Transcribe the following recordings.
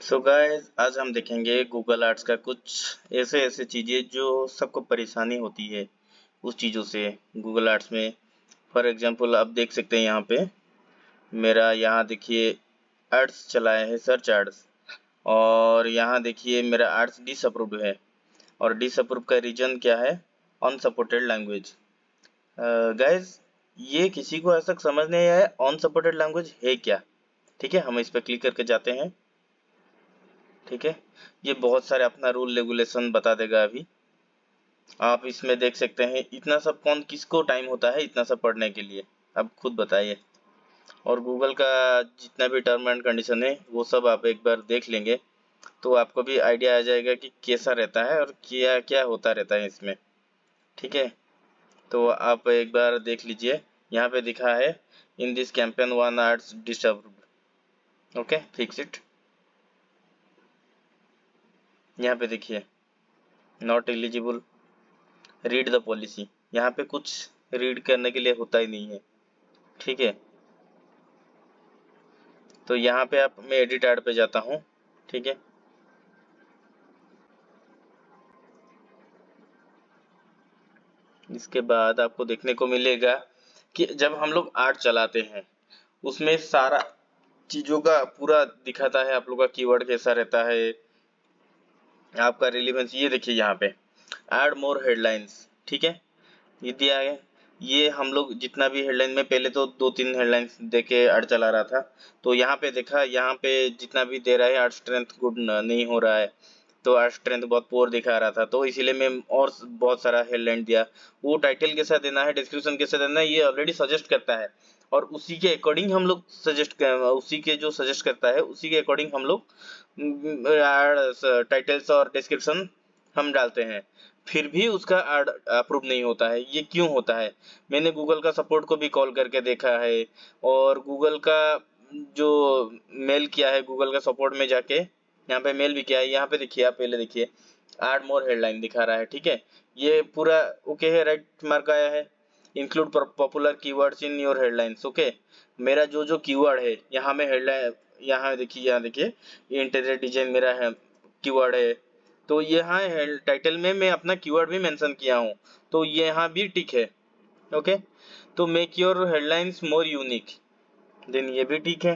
सो so guys आज हम देखेंगे गूगल आर्ट्स का कुछ ऐसे ऐसे चीज़ें जो सबको परेशानी होती है उस चीज़ों से गूगल आर्ट्स में। फॉर एग्जांपल आप देख सकते हैं यहाँ पे, मेरा यहाँ देखिए आर्ट्स चलाया है सर्च आर्ट्स और यहाँ देखिए मेरा आर्ट्स डिसअप्रूव है। और डिसअप्रूव का रीजन क्या है? अनसपोर्टेड लैंग्वेज गाइज़ ये किसी को ऐसा समझ नहीं आया अनसपोर्टेड लैंग्वेज है क्या? ठीक है, हम इस पर क्लिक करके जाते हैं। ठीक है? ये बहुत सारे अपना रूल रेगुलेशन बता देगा अभी। आप इसमें देख सकते हैं, इतना सब कौन किसको टाइम होता है, इतना सब पढ़ने के लिए। अब खुद बताइए। और गूगल का जितना भी टर्म एंड कंडीशन है, वो सब आप एक बार देख लेंगे तो आपको भी आइडिया आ जाएगा कि कैसा रहता है और क्या क्या होता रहता है इसमें। ठीक है? तो आप एक बार देख लीजिए। यहाँ पे दिखा है in this campaign one ads disturb okay fix it यहाँ पे देखिए not eligible read the policy यहाँ पे कुछ रीड करने के लिए होता ही नहीं है, ठीक है? तो यहाँ पे आप, मैं एडिट एड पे जाता हूँ, ठीक है? इसके बाद आपको देखने को मिलेगा कि जब हम लोग आर्ट चलाते हैं, उसमें सारा चीज़ों का पूरा दिखाता है आप लोग का कीवर्ड कैसा रहता है आपका रिलीवेंस ये देखिए यहाँ पे। एड मोर हेडलाइंस ठीक है? ये दिया है। ये हम लोग जितना भी हेडलाइन में, पहले तो दो तीन हेडलाइंस दे के एड चला रहा था। तो यहाँ पे देखा, यहाँ पे जितना भी दे रहा है आर्ट स्ट्रेंथ गुड नहीं हो रहा है। तो आर्ट स्ट्रेंथ बहुत पोअर दिखा रहा था। तो इसीलिए मैं और बहुत सारा हेडलाइन दिया। वो टाइटल के साथ देना है डिस्क्रिप्शन के साथ देना है, ये ऑलरेडी सजेस्ट करता है। और उसी के अकॉर्डिंग हम लोग सजेस्ट उसी के जो सजेस्ट करता है, उसी के अकॉर्डिंग हम लोग टाइटल्स और डिस्क्रिप्शन हम डालते हैं। फिर भी उसका एड अप्रूव नहीं होता है। ये क्यों होता है? मैंने गूगल का सपोर्ट को भी कॉल करके देखा है और गूगल का जो मेल किया है गूगल का सपोर्ट में जाके, यहाँ पे मेल भी किया है। यहाँ पे देखिए, आप पहले देखिए। आड मोर हेडलाइन दिखा रहा है, ठीक है? ये पूरा ओके है राइट मार्क आया है? Include popular keywords in your headlines okay मेरा जो जो कीवर्ड है, यहाँ में हेडलाइन यहाँ देखिए यहाँ देखिए ये इंटीरियर डिज़ाइन मेरा है कीवर्ड है। तो यहाँ टाइटल में मैं अपना कीवर्ड भी मेंशन किया हूँ तो यहाँ भी टिक है ओके तो make your headlines more unique then ये भी ठीक है।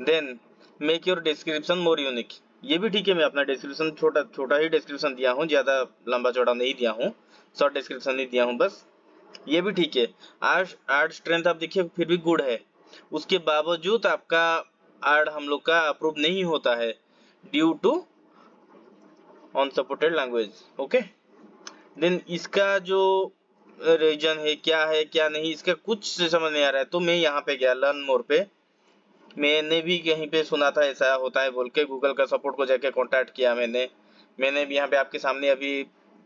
Then make your description more unique ये भी ठीक है। मैं अपना डिस्क्रिप्शन छोटा छोटा ही डिस्क्रिप्शन दिया हूँ, ज़्यादा लंबा चौड़ा नहीं दिया हूँ। शॉर्ट डिस्क्रिप्शन नहीं दिया हूँ, बस। ये भी ठीक है। आर्ट आर्ट स्ट्रेंथ आप देखिए, फिर भी गुड है। उसके बावजूद आपका आर्ट हम लोग का अप्रूव नहीं होता है due to unsupported language okay then इसका जो रीजन है, क्या है, क्या नहीं, इसका कुछ समझ नहीं आ रहा है। तो मैं यहाँ पे गया लर्न मोर पे। मैंने भी कहीं पे सुना था, ऐसा होता है, बोल के गूगल का सपोर्ट को जाके कांटेक्ट किया मैंने। मैंने भी यहाँ पे आपके सामने अभी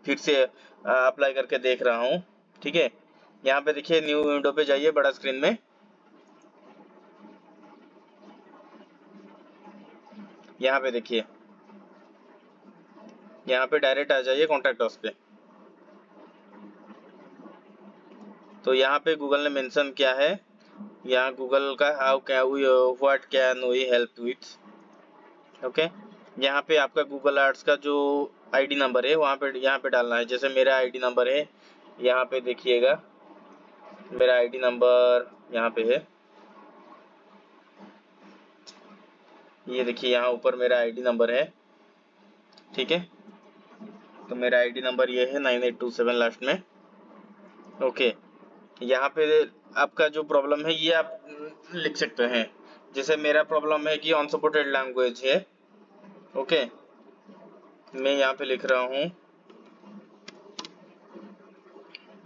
फिर से अप्लाई करके देख रहा हूँ, ठीक है? यहाँ पे देखिए न्यू विंडो पे जाइए, बड़ा स्क्रीन में। यहाँ पे देखिए। यहाँ पे डायरेक्ट आ जाइए कॉन्टैक्ट अस पे। तो यहाँ पे गूगल ने मेंशन किया है। यहाँ गूगल का how can what can we help with okay यहाँ पे आपका गूगल आर्ट्स का जो आईडी नंबर है, वहाँ पे, यहाँ पे डालना है। जैसे मेरा आईडी नंबर है, यहाँ पे देखिएगा। मेरा आईडी नंबर यहाँ पे है। ये देखिए, यहाँ ऊपर मेरा आईडी नंबर है। ठीक है? तो मेरा आईडी नंबर ये है nine eight two seven last में। ओके यहाँ पे आपका जो प्रॉब्लम है, ये आप लिख सकते हैं। जैसे मेरा प्रॉब्लम है कि अनसपोर्टेड लैंग्वेज है। ओके मैं यहाँ पे लिख रहा हूँ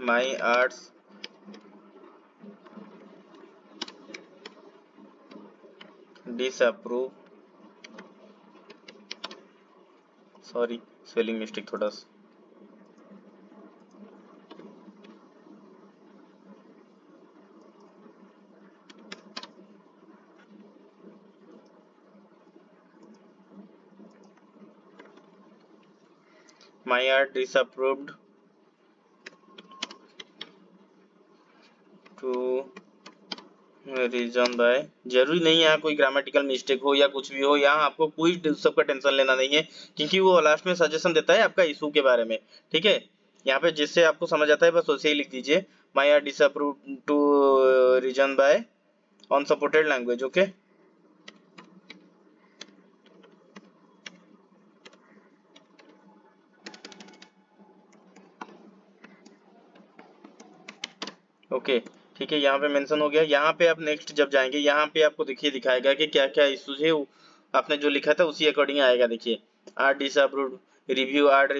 my ads disapprove sorry spelling mistake थोड़ा सा। My art disapproved to reason by ज़रूरी नहीं है कोई ग्रामेटिकल मिस्टेक हो या कुछ भी हो, यहाँ आपको कोई सबका टेंशन लेना नहीं है, क्योंकि वो लास्ट में सजेशन देता है आपका इशू के बारे में, ठीक है? यहाँ पे जिससे आपको समझ आता है, बस उसे ही लिख दीजिए। My ad disapprove to reason by unsupported language okay okay, ठीक है, यहाँ पे मेंशन हो गया। यहाँ पे आप नेक्स्ट जब जाएँगे, यहाँ पे आपको देखिए, दिखाएगा कि क्या क्या इश्यूज़ है। आपने जो लिखा था, उसी अकॉर्डिंग आएगा, देखिए। Ad disapprove review ad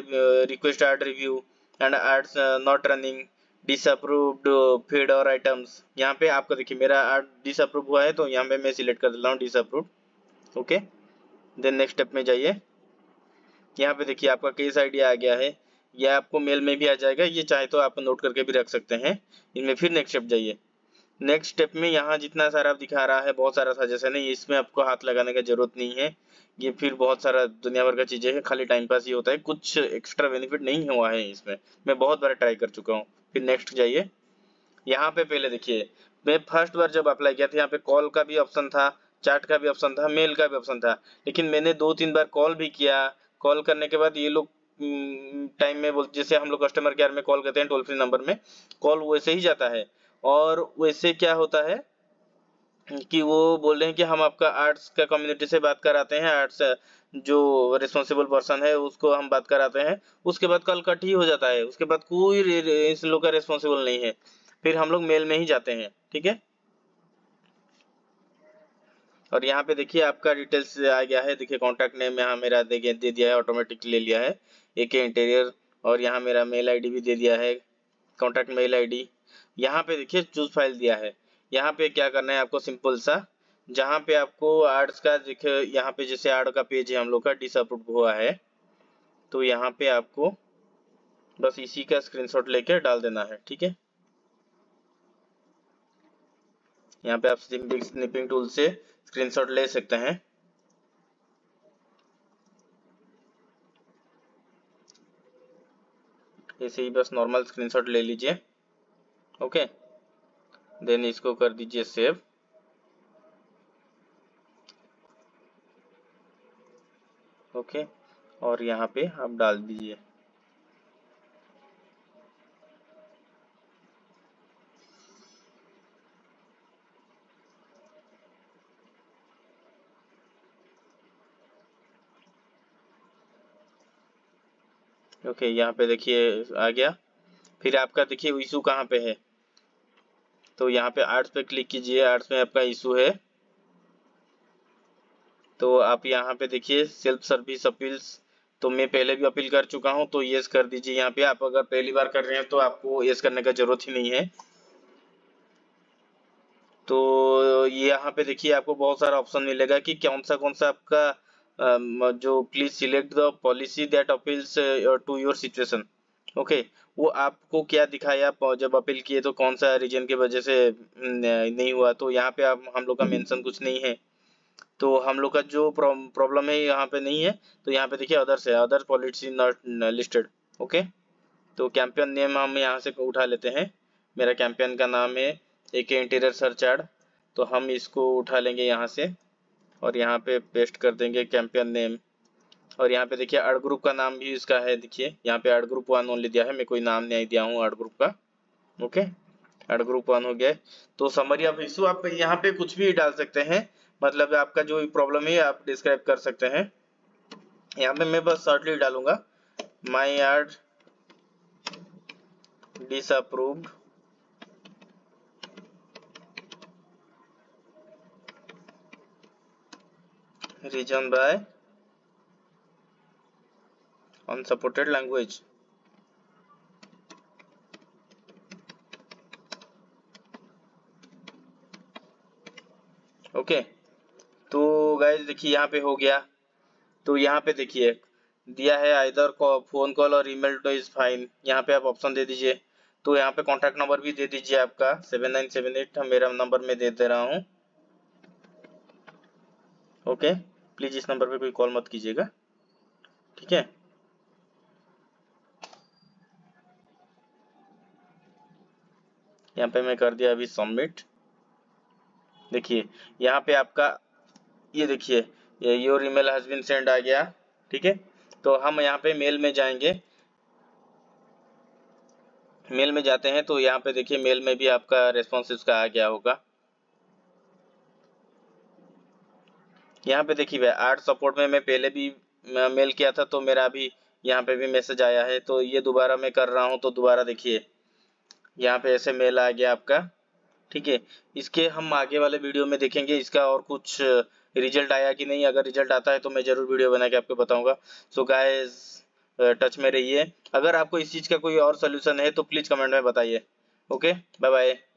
request ad review and ads not running disapproved feed और आइटम्स यहाँ पे आपको देखिए, मेरा आर्ट डिसअप्रूव हुआ है तो यहाँ पे मैं सिलेक्ट कर देता हूँ disapprove okay? Then next step में जाइए। यहाँ पे देखिए, आपका केस आईडी आ गया है। यह आपको मेल में भी आ जाएगा, ये चाहे तो आप नोट करके भी रख सकते हैं। इनमें फिर नेक्स्ट स्टेप जाइए। नेक्स्ट स्टेप में यहाँ जितना सारा आप दिखा रहा है, बहुत सारा सजेशन है, इसमें आपको हाथ लगाने का ज़रूरत नहीं है। ये फिर बहुत सारा दुनिया भर का चीज़ें है, खाली टाइम पास ही होता है। कुछ एक्स्ट्रा बेनिफिट नहीं हुआ है इसमें। मैं बहुत बार ट्राई कर चुका हूँ। फिर नेक्स्ट जाइए। यहाँ पे पहले देखिए, मैं फ़र्स्ट बार जब अप्लाई किया था, यहाँ पे कॉल का भी ऑप्शन था चैट का भी ऑप्शन था मेल का भी ऑप्शन था। लेकिन मैंने दो तीन बार कॉल भी किया। कॉल करने के बाद ये लोग टाइम में बोल, जैसे हम लोग कस्टमर केयर में कॉल करते हैं टोल फ्री नंबर में कॉल वैसे ही जाता है। और वैसे क्या होता है कि वो बोल रहे हैं कि हम आपका आर्ट्स का कम्युनिटी से बात कराते हैं आर्ट्स जो रिस्पॉन्सिबल पर्सन है, उसको हम बात कराते हैं। उसके बाद कॉल कट ही हो जाता है, उसके बाद कोई इस लोग का रिस्पॉन्सिबल नहीं है। फिर हम लोग मेल में ही जाते हैं, ठीक है? और यहाँ पे देखिए आपका डिटेल्स आ गया है, देखिए कॉन्टैक्ट नेम यहाँ मेरा दे दिया है ऑटोमेटिक ले लिया है। एक इंटीरियर और यहाँ मेरा मेल आईडी भी दे दिया है कॉन्टैक्ट मेल आईडी यहाँ पे देखिए चूज़ फ़ाइल दिया है। यहाँ पे क्या करना है आपको सिंपल सा, जहाँ पे आपको आर्ट्स का देखिए यहाँ पे जैसे आर्ट का पेज है, हम लोग का डिसअप्रूव हुआ है तो यहाँ पे आपको बस इसी का स्क्रीनशॉट लेके डाल देना है, ठीक है? यहाँ पे आप स्निपिंग टूल से स्क्रीनशॉट ले सकते हैं। ऐसे ही बस नॉर्मल स्क्रीनशॉट ले लीजिए ओके देन इसको कर दीजिए सेव ओके और यहाँ पे आप डाल दीजिए। ओके, यहाँ पे देखिए, आ गया। फिर आपका देखिए इशू कहाँ पे है? तो यहाँ पे आर्ट्स पे क्लिक कीजिए। आर्ट्स में आपका इशू है। तो आप यहाँ पे देखिए सेल्फ सर्विस अपील्स तो मैं पहले भी अपील कर चुका हूँ तो यस कर दीजिए यहाँ पे। आप अगर पहली बार कर रहे हैं तो आपको यस करने का ज़रूरत ही नहीं है। तो यहाँ पे देखिए, आपको बहुत सारा ऑप्शन मिलेगा कि कौन सा कौन सा आपका जो please select the policy that appeals to your situation okay वो आपको क्या दिखाया? जब अपील किए तो कौन सा रीजन की वजह से नहीं हुआ? तो यहाँ पे आप, हम लोग का मेंशन कुछ नहीं है। तो हम लोग का जो प्रॉब्लम है, यहाँ पे नहीं है। तो यहाँ पे देखिए अदर्स है। Other policy not listed okay तो कैंपियन नेम हम यहाँ से उठा लेते हैं। मेरा कैंपियन का नाम है ए के इंटीरियर सर्च तो हम इसको उठा लेंगे यहाँ से। और यहाँ पे पेस्ट कर देंगे कैंपियन नेम और यहाँ पे देखिए आर्ट ग्रुप का नाम भी इसका है, देखिए। यहाँ पे आर्ट ग्रुप वन ओनली दिया है, मैं कोई नाम नहीं दिया हूँ आर्ट ग्रुप का। ओके आर्ट ग्रुप वन हो गया। तो समरी ऑफ़ इशू आप यहाँ पे कुछ भी डाल सकते हैं। मतलब आपका जो प्रॉब्लम है, आप डिस्क्राइब कर सकते हैं। यहाँ पे मैं बस शॉर्टली डालूँगा। My ad disapproved region by unsupported language. Okay तो गाइज़ देखिए यहाँ पे हो गया। तो यहाँ पे देखिए, दिया है आइदर फ़ोन कॉल और ईमेल टू इज़ फाइन यहाँ पे आप ऑप्शन दे दीजिए। तो यहाँ पे कॉन्टैक्ट नंबर भी दे दीजिए आपका। सेवन नाइन सेवन एट मेरा नंबर में दे दे रहा हूँ। ओके प्लीज़ इस नंबर पे कोई कॉल मत कीजिएगा। ठीक है? यहाँ पे मैं कर दिया अभी सबमिट देखिए, यहाँ पे आपका, ये देखिए, ये your email has been send आ गया। ठीक है? तो हम यहाँ पे मेल में जाएँगे। मेल में जाते हैं तो यहाँ पे देखिए मेल में भी आपका रेस्पॉन्स इसका आ गया होगा। यहाँ पे देखिए भाई आर्ट सपोर्ट में मैं पहले भी मेल किया था तो मेरा अभी यहाँ पे भी मैसेज आया है। तो ये दोबारा मैं कर रहा हूँ तो दोबारा देखिए, यहाँ पे ऐसे मेल आ गया आपका। ठीक है, इसके हम आगे वाले वीडियो में देखेंगे, इसका और कुछ रिज़ल्ट आया कि नहीं। अगर रिज़ल्ट आता है तो मैं ज़रूर वीडियो बना के आपको बताऊँगा। सो गाइस टच में रहिए। अगर आपको इस चीज़ का कोई और सोल्यूशन है तो प्लीज़ कमेंट में बताइए। Okay bye bye